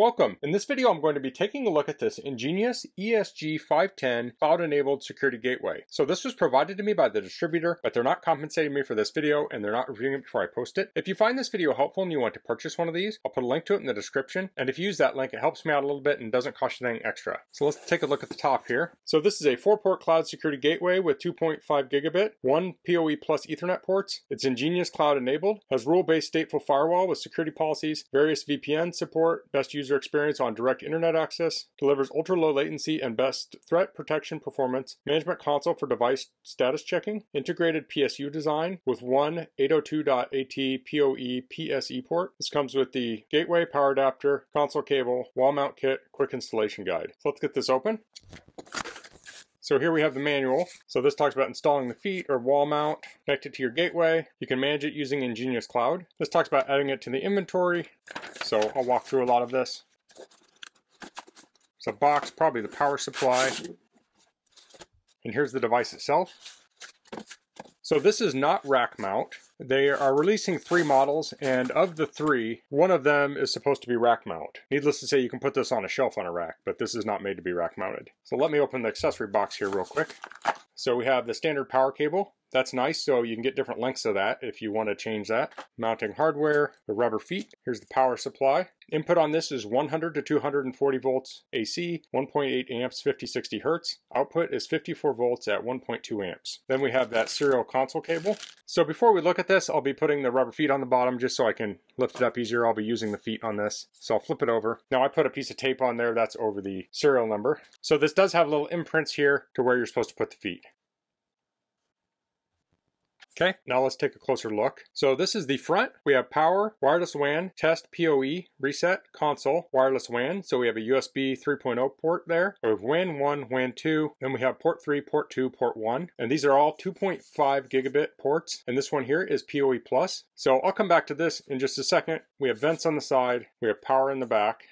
Welcome! In this video I'm going to be taking a look at this EnGenius ESG510 cloud-enabled security gateway. So this was provided to me by the distributor, but they're not compensating me for this video and they're not reviewing it before I post it. If you find this video helpful and you want to purchase one of these, I'll put a link to it in the description. And if you use that link, it helps me out a little bit and doesn't cost you anything extra. So let's take a look at the top here. So this is a four port cloud security gateway with 2.5 gigabit, one PoE plus ethernet ports. It's EnGenius cloud enabled, has rule-based stateful firewall with security policies, various VPN support, best user experience on direct internet access, delivers ultra low latency and best threat protection performance, management console for device status checking, integrated PSU design with one 802.AT PoE PSE port. This comes with the gateway, power adapter, console cable, wall mount kit, quick installation guide. So let's get this open. So here we have the manual. So this talks about installing the feet or wall mount, connect it to your gateway. You can manage it using EnGenius Cloud. This talks about adding it to the inventory. So I'll walk through a lot of this. It's a box, probably the power supply. And here's the device itself. So this is not rack mount. They are releasing three models, and of the three, one of them is supposed to be rack mount. Needless to say, you can put this on a shelf on a rack, but this is not made to be rack mounted. So let me open the accessory box here real quick. So we have the standard power cable. That's nice, so you can get different lengths of that if you want to change that. Mounting hardware, the rubber feet. Here's the power supply. Input on this is 100 to 240 volts AC, 1.8 amps, 50, 60 hertz. Output is 54 volts at 1.2 amps. Then we have that serial console cable. So before we look at this, I'll be putting the rubber feet on the bottom just so I can lift it up easier. I'll be using the feet on this. So I'll flip it over. Now I put a piece of tape on there that's over the serial number. So this does have little imprints here to where you're supposed to put the feet. Okay, now let's take a closer look. So this is the front. We have power, wireless WAN, test PoE, reset, console, wireless WAN. So we have a USB 3.0 port there. We have WAN 1, WAN 2, then we have port 3, port 2, port 1. And these are all 2.5 gigabit ports. And this one here is PoE plus. So I'll come back to this in just a second. We have vents on the side, we have power in the back,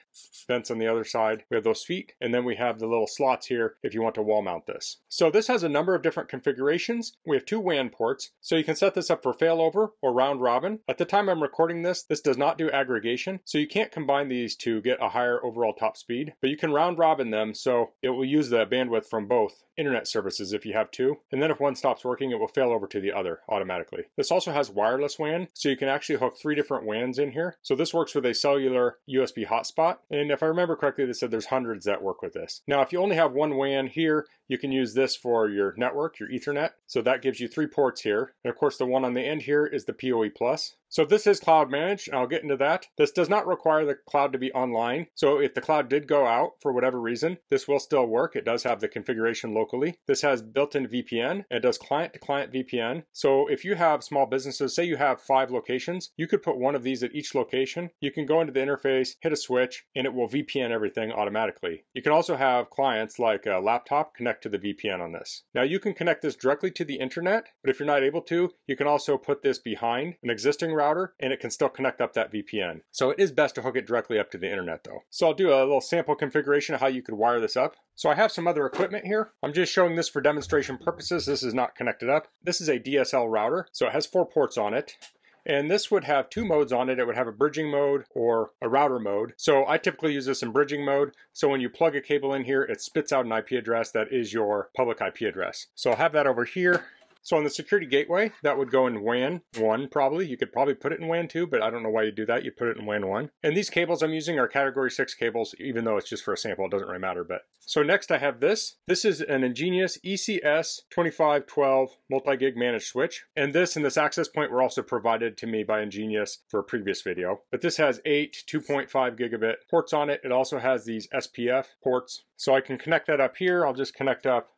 vents on the other side. We have those feet, and then we have the little slots here if you want to wall mount this. So this has a number of different configurations. We have two WAN ports, so you can set this up for failover or round robin. At the time I'm recording this, this does not do aggregation, so you can't combine these to get a higher overall top speed, but you can round robin them so it will use the bandwidth from both internet services if you have two, and then if one stops working, it will fail over to the other automatically. This also has wireless WAN, so you can actually hook three different WANs in here. So this works with a cellular USB hotspot, and if I remember correctly, they said there's hundreds that work with this. Now, if you only have one WAN here, you can use this for your network, your ethernet. So that gives you three ports here. And of course, the one on the end here is the PoE plus. So this is cloud managed, and I'll get into that. This does not require the cloud to be online. So if the cloud did go out for whatever reason, this will still work. It does have the configuration locally. This has built-in VPN. It does client-to-client VPN. So if you have small businesses, say you have five locations, you could put one of these at each location. You can go into the interface, hit a switch, and it will VPN everything automatically. You can also have clients like a laptop connect to the VPN on this. Now you can connect this directly to the internet, but if you're not able to, you can also put this behind an existing router and it can still connect up that VPN. So it is best to hook it directly up to the internet though. So I'll do a little sample configuration of how you could wire this up. So I have some other equipment here. I'm just showing this for demonstration purposes. This is not connected up. This is a DSL router, so it has four ports on it. And this would have two modes on it. It would have a bridging mode or a router mode. So I typically use this in bridging mode. So when you plug a cable in here, it spits out an IP address that is your public IP address. So I'll have that over here. So on the security gateway, that would go in WAN 1 probably. You could probably put it in WAN 2, but I don't know why you do that. You put it in WAN 1. And these cables I'm using are category 6 cables, even though it's just for a sample. It doesn't really matter. But So next I have this. This is an EnGenius ECS 2512 multi-gig managed switch. And this and this access point were also provided to me by EnGenius for a previous video. But this has eight 2.5 gigabit ports on it. It also has these SPF ports. So I can connect that up here. I'll just connect up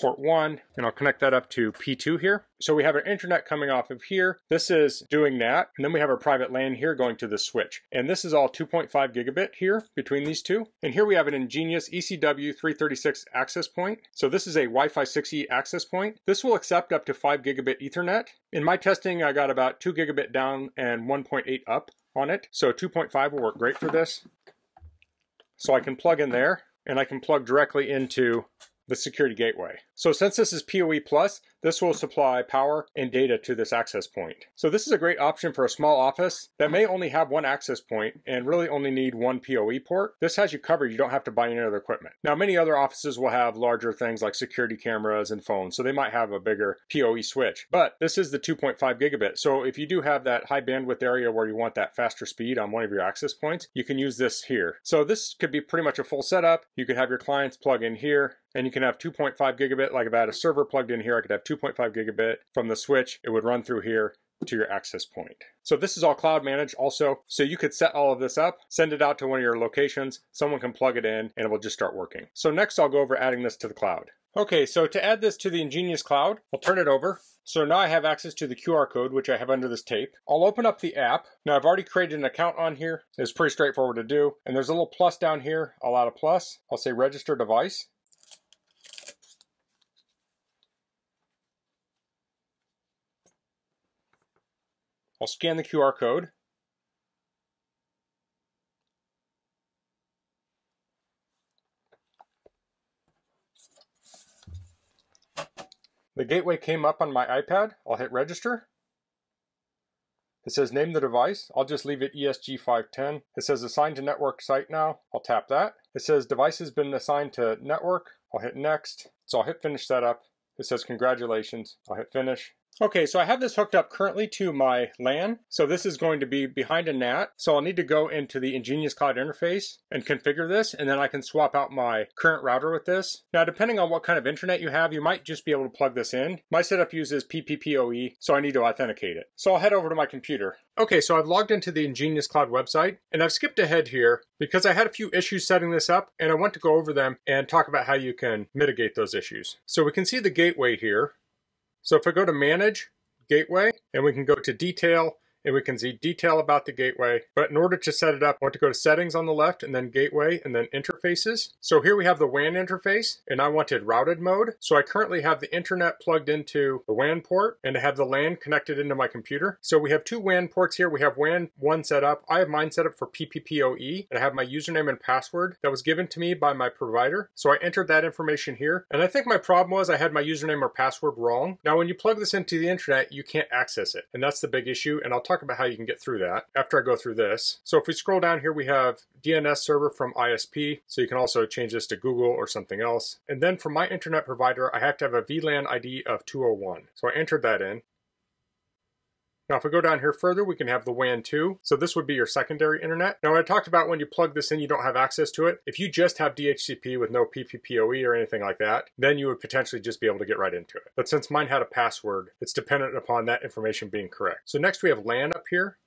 port 1, and I'll connect that up to P2 here. So we have our internet coming off of here. This is doing that, and then we have our private LAN here going to the switch. And this is all 2.5 gigabit here between these two. And here we have an EnGenius ECW 336 access point. So this is a Wi-Fi 6E access point. This will accept up to 5 gigabit Ethernet. In my testing, I got about 2 gigabit down and 1.8 up on it. So 2.5 will work great for this. So I can plug in there, and I can plug directly into the security gateway. So since this is PoE plus, This will supply power and data to this access point. So this is a great option for a small office that may only have one access point and really only need one PoE port. This has you covered. You don't have to buy any other equipment. Now, many other offices will have larger things like security cameras and phones, so they might have a bigger PoE switch. But this is the 2.5 gigabit. So if you do have that high bandwidth area where you want that faster speed on one of your access points, you can use this here. So this could be pretty much a full setup. You could have your clients plug in here and you can have 2.5 gigabit. Like if I had a server plugged in here, I could have 2.5 gigabit from the switch. It would run through here to your access point. So this is all cloud managed also. So you could set all of this up, send it out to one of your locations, someone can plug it in and it will just start working. So next I'll go over adding this to the cloud. Okay, so to add this to the EnGenius Cloud, I'll turn it over. So now I have access to the QR code, which I have under this tape. I'll open up the app. Now I've already created an account on here. It's pretty straightforward to do. And there's a little plus down here. I'll add a plus. I'll say register device. I'll scan the QR code. The gateway came up on my iPad. I'll hit register. It says name the device. I'll just leave it ESG510. It says assign to network site now. I'll tap that. It says device has been assigned to network. I'll hit next. So I'll hit finish setup. It says congratulations. I'll hit finish. Okay, so I have this hooked up currently to my LAN. So this is going to be behind a NAT. So I'll need to go into the EnGenius Cloud interface and configure this, and then I can swap out my current router with this. Now, depending on what kind of internet you have, you might just be able to plug this in. My setup uses PPPoE, so I need to authenticate it. So I'll head over to my computer. Okay, so I've logged into the EnGenius Cloud website, and I've skipped ahead here because I had a few issues setting this up, and I want to go over them and talk about how you can mitigate those issues. So we can see the gateway here. So if I go to Manage, Gateway, and we can go to Detail, and we can see detail about the gateway. But in order to set it up, I want to go to settings on the left and then gateway and then interfaces. So here we have the WAN interface and I wanted routed mode. So I currently have the internet plugged into the WAN port and I have the LAN connected into my computer. So we have two WAN ports here. We have WAN 1 set up. I have mine set up for PPPoE and I have my username and password that was given to me by my provider. So I entered that information here. And I think my problem was I had my username or password wrong. Now when you plug this into the internet, you can't access it. And that's the big issue. And I'll talk about how you can get through that after I go through this. So if we scroll down here, we have DNS server from ISP. So you can also change this to Google or something else. And then for my internet provider, I have to have a VLAN ID of 201. So I entered that in. Now, if we go down here further, we can have the WAN 2. So this would be your secondary internet. Now, I talked about when you plug this in, you don't have access to it. If you just have DHCP with no PPPoE or anything like that, then you would potentially just be able to get right into it. But since mine had a password, it's dependent upon that information being correct. So next we have LAN up here.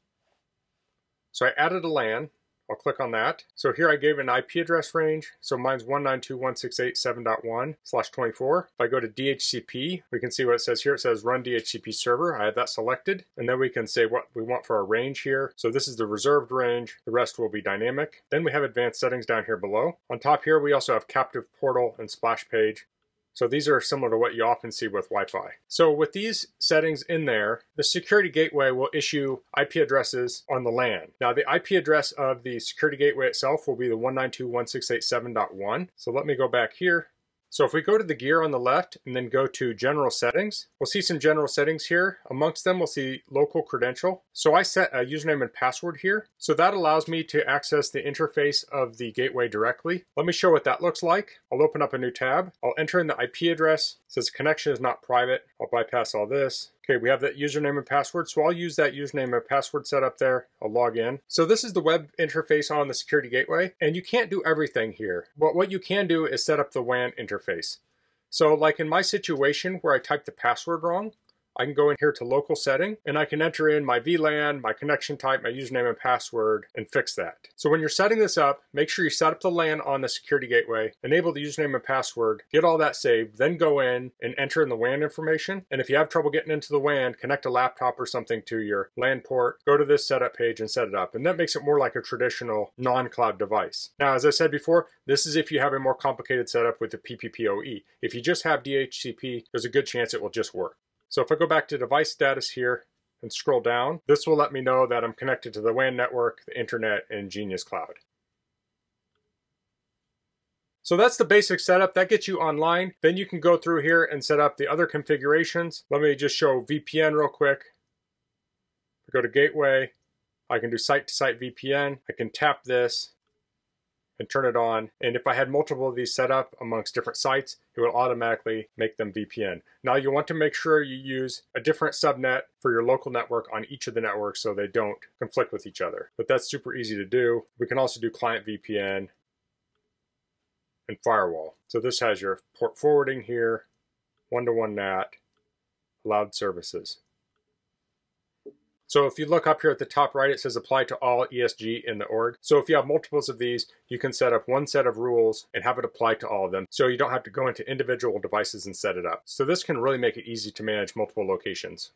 So I added a LAN. I'll click on that. So here I gave an IP address range. So mine's 192.168.7.1 slash 24. If I go to DHCP, we can see what it says here. It says run DHCP server. I have that selected. And then we can say what we want for our range here. So this is the reserved range. The rest will be dynamic. Then we have advanced settings down here below. On top here, we also have captive portal and splash page. So these are similar to what you often see with Wi-Fi. So with these settings in there, the security gateway will issue IP addresses on the LAN. Now the IP address of the security gateway itself will be the 192.168.7.1. So let me go back here so if we go to the gear on the left and then go to general settings, we'll see some general settings here. Amongst them, we'll see local credential. So I set a username and password here. So that allows me to access the interface of the gateway directly. Let me show what that looks like. I'll open up a new tab. I'll enter in the IP address. It says connection is not private. I'll bypass all this. Okay, we have that username and password, so I'll use that username and password set up there. I'll log in. So this is the web interface on the security gateway, and you can't do everything here. But what you can do is set up the WAN interface. So like in my situation where I typed the password wrong, I can go in here to local setting and I can enter in my VLAN, my connection type, my username and password and fix that. So when you're setting this up, make sure you set up the LAN on the security gateway, enable the username and password, get all that saved, then go in and enter in the WAN information. And if you have trouble getting into the WAN, connect a laptop or something to your LAN port, go to this setup page and set it up. And that makes it more like a traditional non-cloud device. Now, as I said before, this is if you have a more complicated setup with the PPPoE. If you just have DHCP, there's a good chance it will just work. So if I go back to device status here and scroll down, this will let me know that I'm connected to the WAN network, the internet, and Genius Cloud. So that's the basic setup. That gets you online. Then you can go through here and set up the other configurations. Let me just show VPN real quick. Go to gateway. I can do site-to-site -site VPN. I can tap this and turn it on. And if I had multiple of these set up amongst different sites, it will automatically make them VPN. Now you want to make sure you use a different subnet for your local network on each of the networks so they don't conflict with each other. But that's super easy to do. We can also do client VPN and firewall. So this has your port forwarding here, one-to-one -one NAT, allowed services. So if you look up here at the top right, it says apply to all ESG in the org. So if you have multiples of these, you can set up one set of rules and have it apply to all of them. So you don't have to go into individual devices and set it up. So this can really make it easy to manage multiple locations.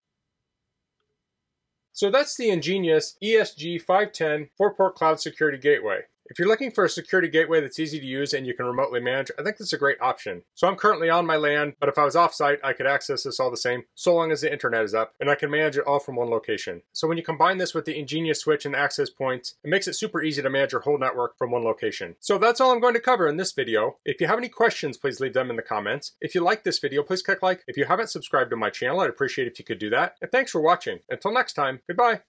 So that's the EnGenius ESG 510 four-port cloud security gateway. If you're looking for a security gateway that's easy to use and you can remotely manage, I think this is a great option. So I'm currently on my LAN, but if I was offsite, I could access this all the same, so long as the internet is up, and I can manage it all from one location. So when you combine this with the EnGenius switch and access points, it makes it super easy to manage your whole network from one location. So that's all I'm going to cover in this video. If you have any questions, please leave them in the comments. If you like this video, please click like. If you haven't subscribed to my channel, I'd appreciate if you could do that. And thanks for watching. Until next time, goodbye.